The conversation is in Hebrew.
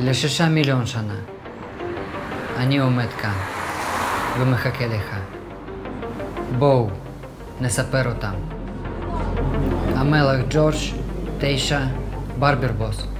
לשישה מיליון שנה. אני עומד כאן ומחכה לך. בואו, נספר אותם. המלך ג'ורג' תשע ברברבוס